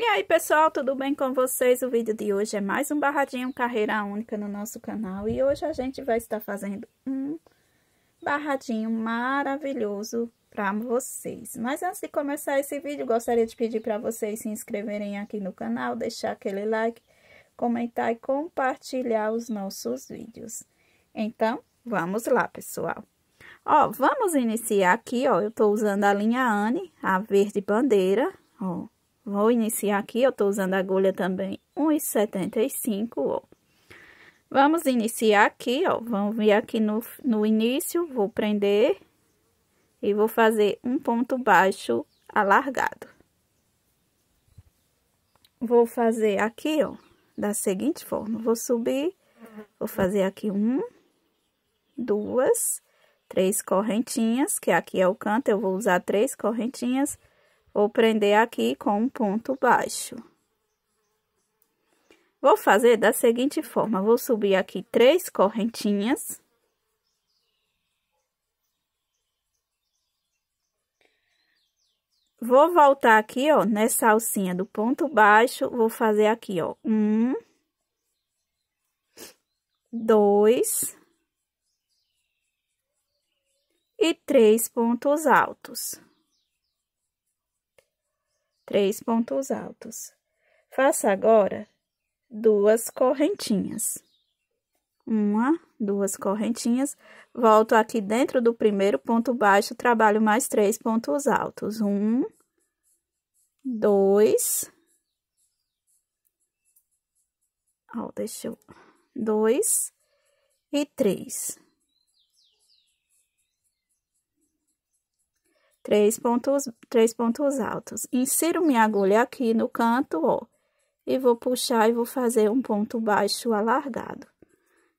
E aí pessoal, tudo bem com vocês? O vídeo de hoje é mais um barradinho carreira única no nosso canal e hoje a gente vai estar fazendo um barradinho maravilhoso para vocês. Mas antes de começar esse vídeo, gostaria de pedir para vocês se inscreverem aqui no canal, deixar aquele like, comentar e compartilhar os nossos vídeos. Então, vamos lá pessoal. Ó, vamos iniciar aqui, ó, eu tô usando a linha Anne, a verde bandeira, ó. Vou iniciar aqui, eu tô usando a agulha também 1,75, ó. Vamos iniciar aqui, ó, vamos vir aqui no, no início, vou prender e vou fazer um ponto baixo alargado. Vou fazer aqui, ó, da seguinte forma, vou subir, vou fazer aqui um, duas, três correntinhas, que aqui é o canto, eu vou usar três correntinhas, vou prender aqui com um ponto baixo. Vou fazer da seguinte forma, vou subir aqui três correntinhas. Vou voltar aqui, ó, nessa alcinha do ponto baixo, vou fazer aqui, ó, um, dois, e três pontos altos. Três pontos altos. Faça agora duas correntinhas. Uma, duas correntinhas. Volto aqui dentro do primeiro ponto baixo, trabalho mais três pontos altos. Um, dois. Ó, deixa eu. Dois e três. Três pontos, três pontos altos. Insiro minha agulha aqui no canto, ó, e vou puxar e vou fazer um ponto baixo alargado.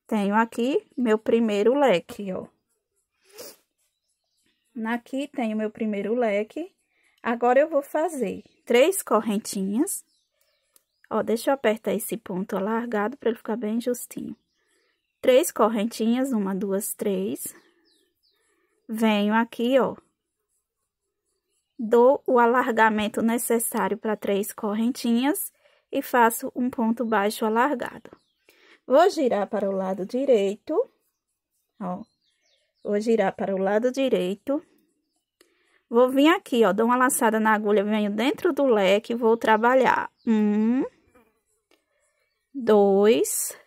Tenho aqui meu primeiro leque, ó. Aqui tenho meu primeiro leque. Agora, eu vou fazer três correntinhas. Ó, deixa eu apertar esse ponto alargado para ele ficar bem justinho. Três correntinhas, uma, duas, três. Venho aqui, ó, dou o alargamento necessário para três correntinhas e faço um ponto baixo alargado. Vou girar para o lado direito, ó, vou girar para o lado direito. Vou vir aqui, ó, dou uma laçada na agulha, venho dentro do leque, vou trabalhar um, dois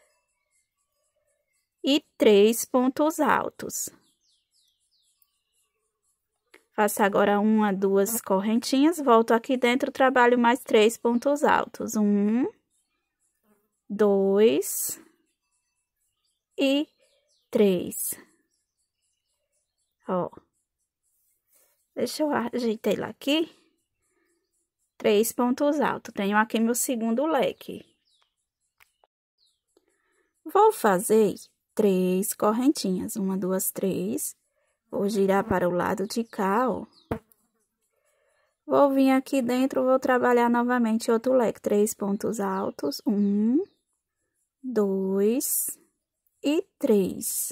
e três pontos altos. Faço agora uma, duas correntinhas, volto aqui dentro, trabalho mais três pontos altos. Um, dois e três. Ó. Deixa eu ajeitar ele aqui. Três pontos altos. Tenho aqui meu segundo leque. Vou fazer três correntinhas. Uma, duas, três Vou girar para o lado de cá, ó. Vou vir aqui dentro, vou trabalhar novamente outro leque. Três pontos altos. Um, dois e três.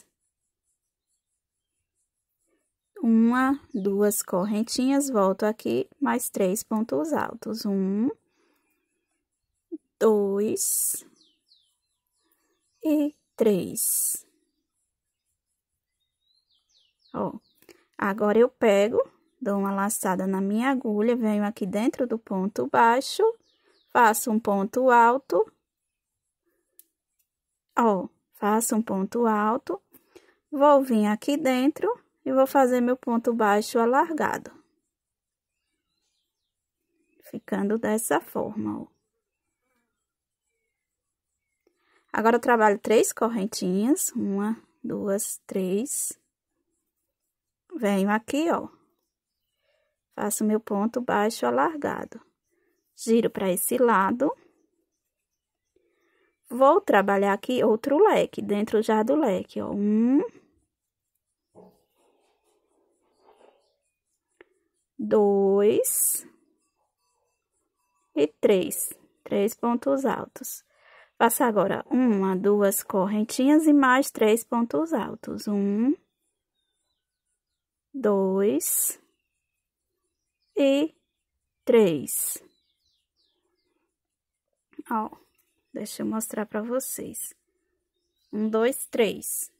Uma, duas correntinhas, volto aqui, mais três pontos altos. Um, dois e três. Ó, agora eu pego, dou uma laçada na minha agulha, venho aqui dentro do ponto baixo, faço um ponto alto, ó, faço um ponto alto, vou vir aqui dentro e vou fazer meu ponto baixo alargado. Ficando dessa forma, ó. Agora, eu trabalho três correntinhas, uma, duas, três, venho aqui, ó, faço meu ponto baixo alargado, giro para esse lado, vou trabalhar aqui outro leque, dentro já do leque, ó, um, dois. E três, três pontos altos. Faço agora uma, duas correntinhas e mais três pontos altos, um, dois e três. Ó, deixa eu mostrar pra vocês. Um, dois, três.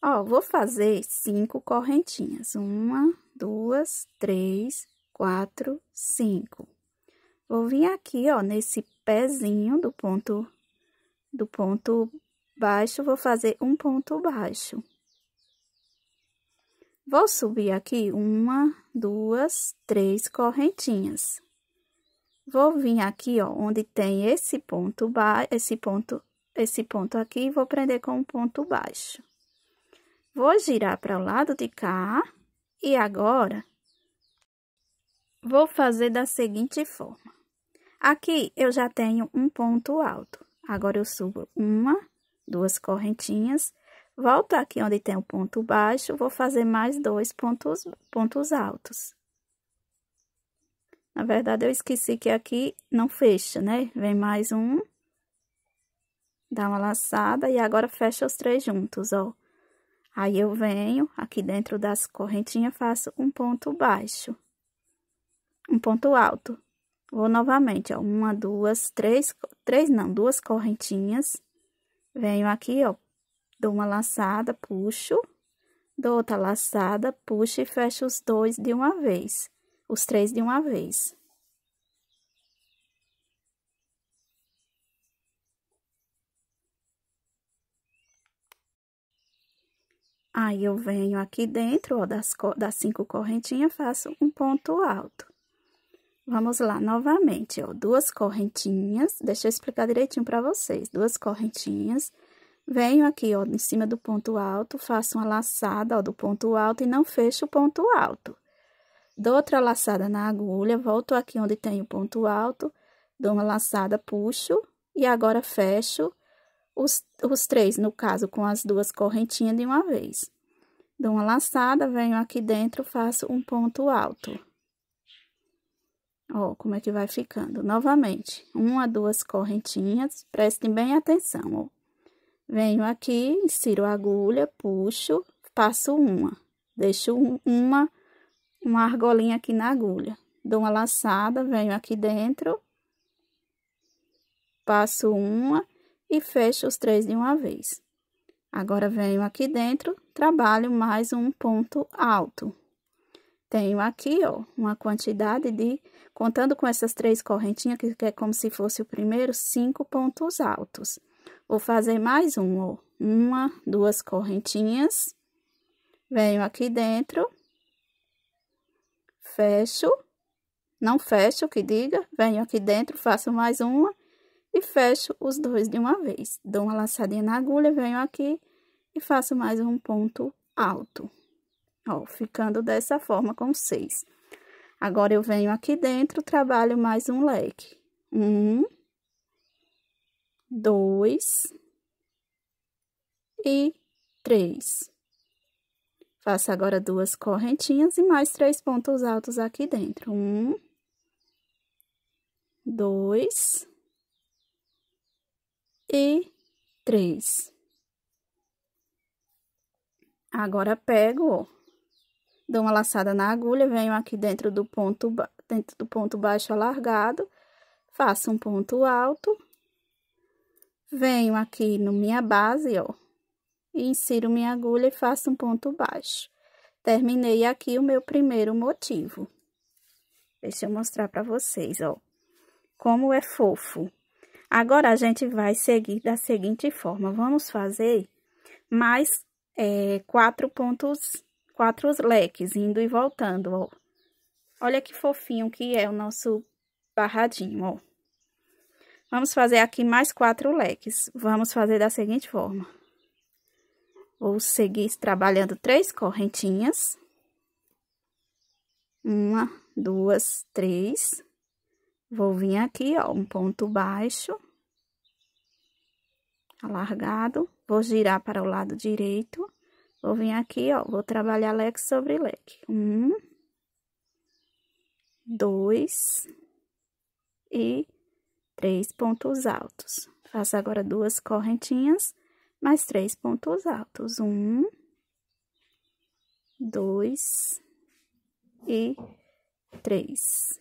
Ó, vou fazer cinco correntinhas. Uma, duas, três, quatro, cinco. Vou vir aqui, ó, nesse pezinho do ponto, do ponto baixo, vou fazer um ponto baixo. Vou subir aqui uma, duas, três correntinhas. Vou vir aqui, ó, onde tem esse ponto baixo, esse ponto, esse ponto aqui, vou prender com um ponto baixo. Vou girar para o lado de cá e agora vou fazer da seguinte forma. Aqui eu já tenho um ponto alto. Agora eu subo uma, duas correntinhas Volto aqui onde tem o ponto baixo, vou fazer mais dois pontos, pontos altos. Na verdade, eu esqueci que aqui não fecha, né? Vem mais um. Dá uma laçada e agora fecha os três juntos, ó. Aí, eu venho aqui dentro das correntinhas, faço um ponto baixo. Um ponto alto. Vou novamente, ó. Uma, duas, três, três não, duas correntinhas. Venho aqui, ó, dou uma laçada, puxo, dou outra laçada, puxo e fecho os dois de uma vez, os três de uma vez. Aí, eu venho aqui dentro, ó, das, das cinco correntinhas, faço um ponto alto. Vamos lá, novamente, ó, duas correntinhas, deixa eu explicar direitinho para vocês. Duas correntinhas, Venho aqui, ó, em cima do ponto alto, faço uma laçada, ó, do ponto alto e não fecho o ponto alto. Dou outra laçada na agulha, volto aqui onde tem o ponto alto, dou uma laçada, puxo e agora fecho os, os três, no caso, com as duas correntinhas de uma vez. Dou uma laçada, venho aqui dentro, faço um ponto alto. Ó, como é que vai ficando. Novamente, uma, duas correntinhas, prestem bem atenção, ó. Venho aqui, insiro a agulha, puxo, passo uma. Deixo uma, uma argolinha aqui na agulha. Dou uma laçada, venho aqui dentro, passo uma e fecho os três de uma vez. Agora, venho aqui dentro, trabalho mais um ponto alto. Tenho aqui, ó, uma quantidade de, contando com essas três correntinhas, que é como se fosse o primeiro, cinco pontos altos. Vou fazer mais um, ó. Uma, duas correntinhas. Venho aqui dentro. Fecho. Não fecho, que diga. Venho aqui dentro, faço mais uma. E fecho os dois de uma vez. Dou uma laçadinha na agulha, venho aqui e faço mais um ponto alto. Ó, ficando dessa forma com seis. Agora, eu venho aqui dentro, trabalho mais um leque. Um, dois e três. Faço agora duas correntinhas e mais três pontos altos aqui dentro. Um, dois e três. Agora, pego, ó, dou uma laçada na agulha, venho aqui dentro do ponto, dentro do ponto baixo alargado, faço um ponto alto Venho aqui no minha base, ó, e insiro minha agulha e faço um ponto baixo. Terminei aqui o meu primeiro motivo. Deixa eu mostrar pra vocês, ó, como é fofo. Agora, a gente vai seguir da seguinte forma. Vamos fazer mais é, quatro pontos, quatro leques, indo e voltando, ó. Olha que fofinho que é o nosso barradinho, ó. Vamos fazer aqui mais quatro leques. Vamos fazer da seguinte forma. Vou seguir trabalhando três correntinhas. Uma, duas, três. Vou vir aqui, ó, um ponto baixo. Alargado. Vou girar para o lado direito. Vou vir aqui, ó, vou trabalhar leque sobre leque. Um, dois e três pontos altos. Faço agora duas correntinhas, mais três pontos altos. Um, dois e três.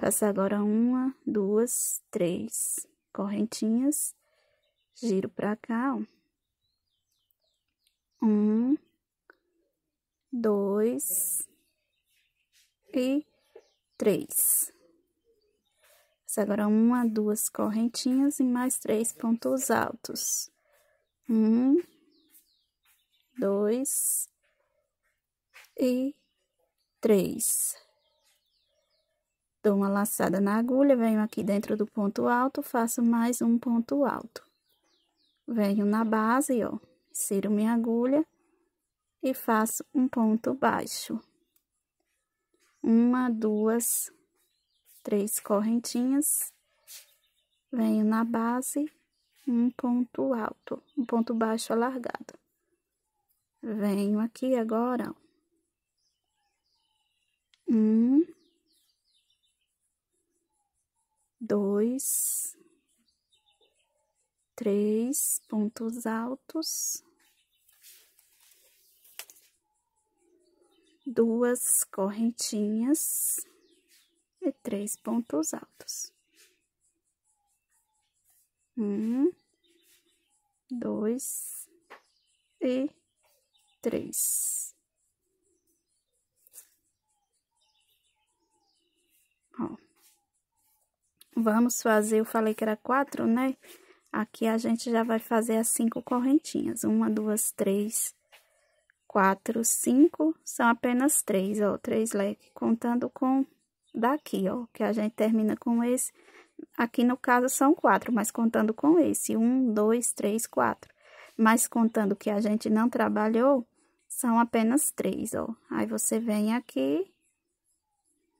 Faço agora uma, duas, três correntinhas. Giro pra cá, ó. Um, dois e três. Agora uma, duas correntinhas e mais três pontos altos. Um, dois e três. Dou uma laçada na agulha, venho aqui dentro do ponto alto, faço mais um ponto alto. Venho na base, ó, insiro minha agulha e faço um ponto baixo. Uma, duas, três correntinhas. Venho na base, um ponto alto, um ponto baixo alargado. Venho aqui agora, ó. Um, dois, três pontos altos, duas correntinhas e três pontos altos. Um, dois e três. Ó. Vamos fazer, eu falei que era quatro, né? Aqui a gente já vai fazer as cinco correntinhas. Uma, duas, três, quatro, cinco. São apenas três, ó. Três leques, contando com daqui, ó. Que a gente termina com esse. Aqui no caso são quatro, mas contando com esse. Um, dois, três, quatro. Mas contando que a gente não trabalhou, são apenas três, ó. Aí você vem aqui,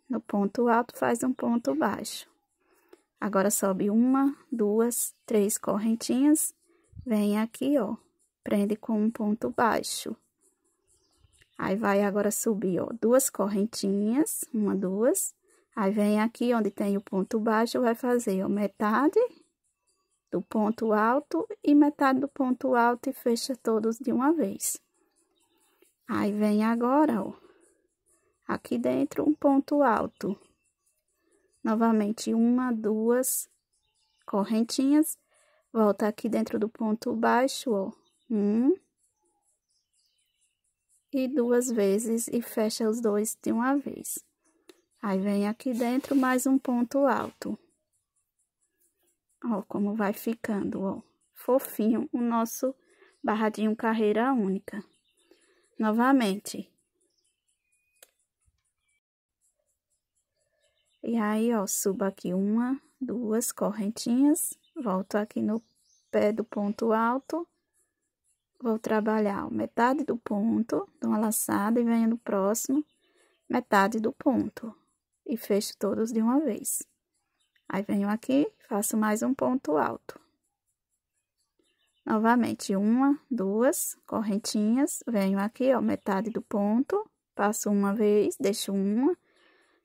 no ponto alto, faz um ponto baixo. Agora, sobe uma, duas, três correntinhas, vem aqui, ó, prende com um ponto baixo. Aí, vai agora subir, ó, duas correntinhas, uma, duas. Aí, vem aqui onde tem o ponto baixo, vai fazer, ó, metade do ponto alto e metade do ponto alto e fecha todos de uma vez. Aí, vem agora, ó, aqui dentro um ponto alto novamente uma, duas correntinhas, volta aqui dentro do ponto baixo, ó, um, e duas vezes e fecha os dois de uma vez. Aí, vem aqui dentro mais um ponto alto. Ó, como vai ficando, ó, fofinho o nosso barradinho carreira única. Novamente, E aí, ó, subo aqui uma, duas correntinhas, volto aqui no pé do ponto alto, vou trabalhar ó, metade do ponto, dou uma laçada e venho no próximo, metade do ponto, e fecho todos de uma vez. Aí, venho aqui, faço mais um ponto alto. Novamente, uma, duas correntinhas, venho aqui, ó, metade do ponto, passo uma vez, deixo uma,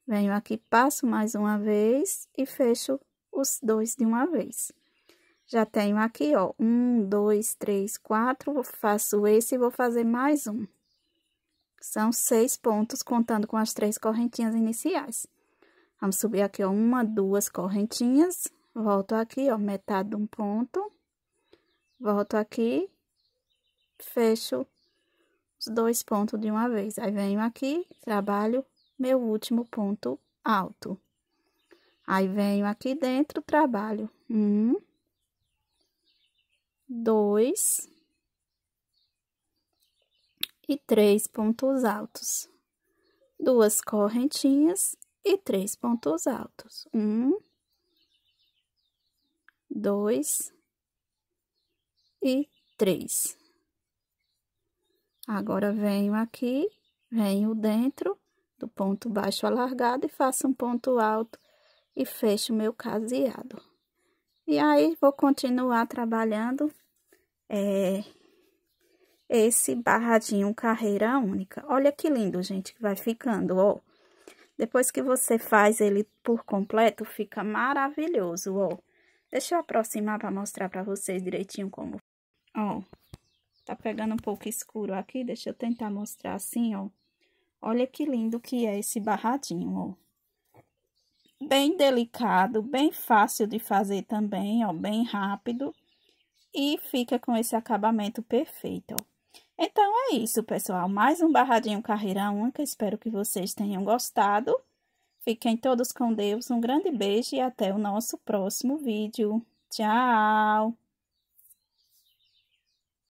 Venho aqui, passo mais uma vez e fecho os dois de uma vez. Já tenho aqui, ó, um, dois, três, quatro, faço esse e vou fazer mais um. São seis pontos, contando com as três correntinhas iniciais. Vamos subir aqui, ó, uma, duas correntinhas, volto aqui, ó, metade de um ponto, volto aqui, fecho os dois pontos de uma vez. Aí, venho aqui, trabalho meu último ponto alto. Aí, venho aqui dentro, trabalho um, dois e três pontos altos. Duas correntinhas e três pontos altos. Um, dois e três. Agora, venho aqui, venho dentro do ponto baixo alargado e faço um ponto alto e fecho meu caseado. E aí, vou continuar trabalhando é, esse barradinho carreira única. Olha que lindo, gente, que vai ficando, ó. Depois que você faz ele por completo, fica maravilhoso, ó. Deixa eu aproximar para mostrar para vocês direitinho como... Ó, tá pegando um pouco escuro aqui, deixa eu tentar mostrar assim, ó. Olha que lindo que é esse barradinho, ó. bem delicado, bem fácil de fazer também, ó, bem rápido. E fica com esse acabamento perfeito, ó. Então, é isso, pessoal. Mais um barradinho carreira única. Espero que vocês tenham gostado. Fiquem todos com Deus. Um grande beijo e até o nosso próximo vídeo. Tchau!